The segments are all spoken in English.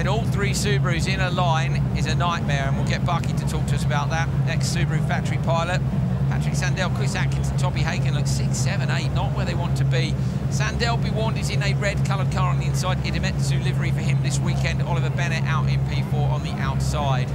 Having all three Subarus in a line is a nightmare, and we'll get Bucky to talk to us about that. Next Subaru factory pilot. Patrik Sandell, Chris Atkinson, Topi Heikkinen look six, seven, eight, not where they want to be. Sandell, be warned, is in a red coloured car on the inside. Idemitsu livery for him this weekend. Oliver Bennett out in P4 on the outside.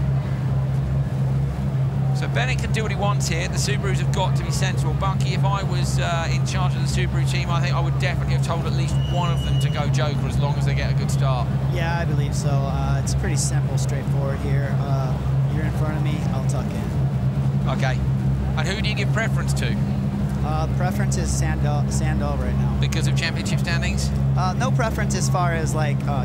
So Bennett can do what he wants here. The Subarus have got to be sensible. Bucky, if I was uh, in charge of the Subaru team, I think I would definitely have told at least one of them go Joker as long as they get a good start. Yeah, I believe so. Uh, it's pretty simple, straightforward here. Uh, you're in front of me, I'll tuck in. Okay. And who do you give preference to? Uh, preference is Sandell, Sandell right now. Because of championship standings? Uh, no preference as far as like uh,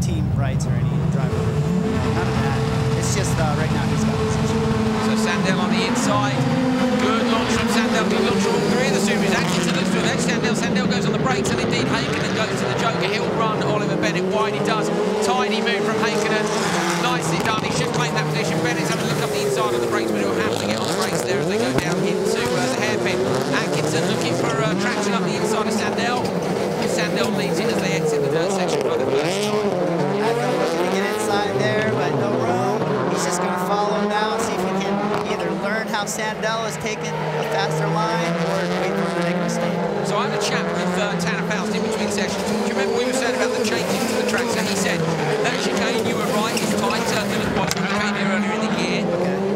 team rights or any driver. None of that. It's just uh, right now he's got position. So Sandell on the inside. Good launch from Sandell. Good launch from all three of the Subarus. Looks to edge Sandell. Sandell goes on the brakes and indeed Heikkinen goes to the Joker. He'll run Oliver Bennett wide. He does. Tidy move from Heikkinen. Nicely done. He should claim that position. Bennett's having a look up the inside of the brakes, but he'll have to get on the brakes there as they go down into uh, the hairpin. Atkinson looking for uh, traction up the inside of Sandell. Sandell leads it as they exit the dirt section for the first time. Admiral looking to get inside there, but no room. He's just going to follow now, see if he can either learn how Sandell is taking a faster line or wait for him to make a mistake. So I had a chat with uh, Tanner Foust in between sessions. Do you remember we were saying about the changes to the track? So he said, that chicane, you were right, is tighter than it was when we came here earlier in the year.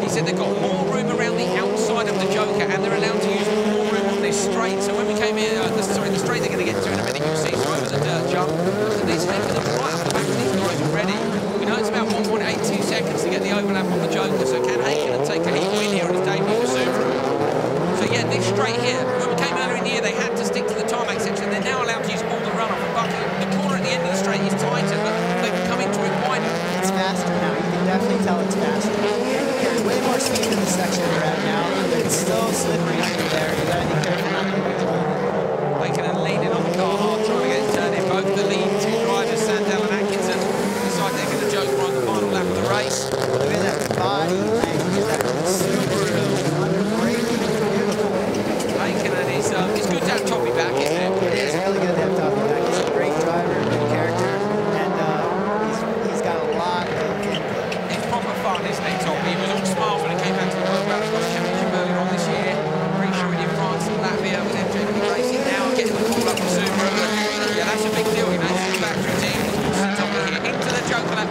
He said they've got more room around the outside of the Joker and they're allowed to use more room on this straight. So when we came here, uh, the, sorry, the straight they're going to get to in a minute, you'll Uh, see, so the dirt jump. So these making them right up the back of these guys already. We know it's about 1.82 seconds to get the overlap on the Joker, so can Heikkinen take a heat win here on his debut for Subaru? So yeah, this straight here, when we came earlier in the year, they had to stick to the tarmac section. They're now allowed to use all the runoff. And Bucky, the corner at the end of the straight is tighter, but they can come into it wider. It's faster now. You can definitely tell it's faster. And you carry way more speed in the section you're at now, but it's still slippery under there. You gotta be careful not to get blown. Heikkinen leaning on the car hard, trying to get it turned in. Both the lead two drivers, Sandell and Atkinson, decide they're going to joke on the final lap of the race. Look at that body language, that Subaru under braking. Beautiful. Heikkinen is, um, it's good to have Topi back, isn't it? It is really good to have Tommy back. He's a great driver, good character, and uh, he's, he's got a lot of input. It's proper fun, isn't it, Topi? He was all smiles when he came back to the World Rallycross Championship earlier on this year. Pretty sure he did France and Latvia with MJP Racing. Now getting the call up for Subaru. But yeah, that's a big deal, you know, it's the factory team. Topi here into the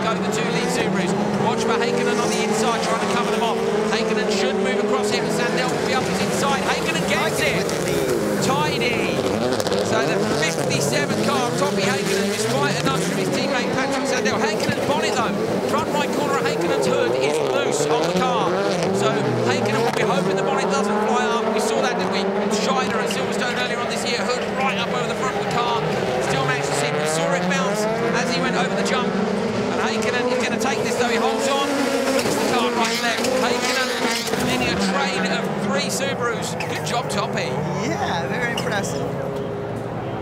The two lead Subarus. Watch for Heikkinen on the inside, trying to cover them off. Heikkinen should move across here, but Sandell will be up his inside. Heikkinen gets it. Tidy. So the 57 car Topi Heikkinen, despite a nudge from his teammate Patrik Sandell. Heikkinen bonnet though. Front right corner of Heikkinen's hood is loose on the car. So Heikkinen will be hoping the bonnet doesn't fly up. We saw that, didn't we? Scheider at Silverstone earlier on this year, hood right up over the front of the car. Still managed to see, we saw it bounce as he went over the jump. And Heikkinen is going to take this though. He holds on, flicks the car right left. Heikkinen leading a train of three Subarus. Topi. Yeah, very impressive.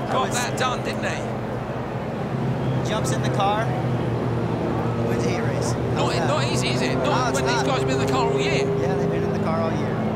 Got that done, didn't he? Jumps in the car, wins heat race. Not, not easy, is it? No, Not ah, it's when not. these guys have been in the car all year. Yeah, they've been in the car all year.